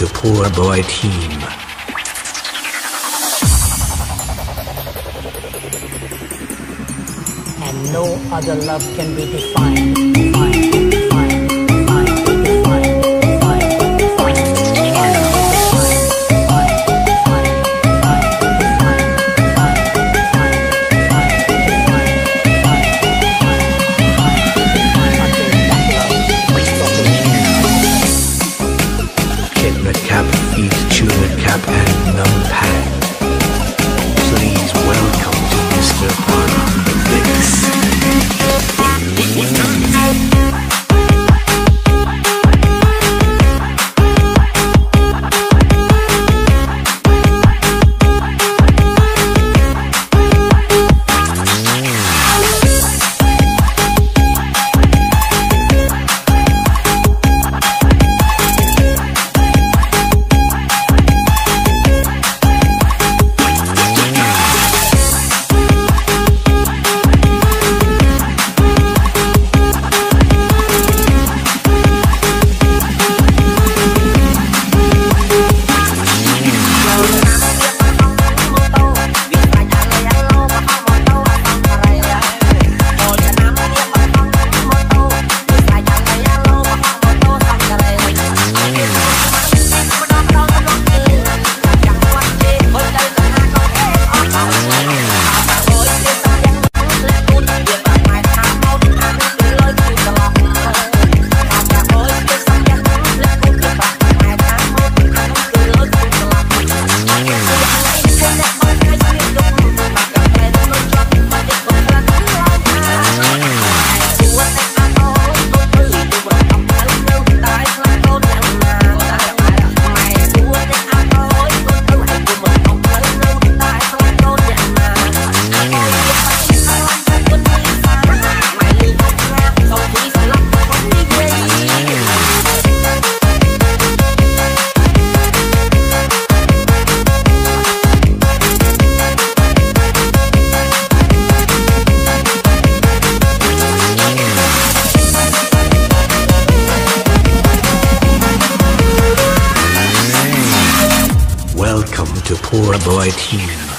to Poor Boy Team. And no other love can be defined. defined, Eat Tulip Cap, and Numpad. To Poor Boy Team.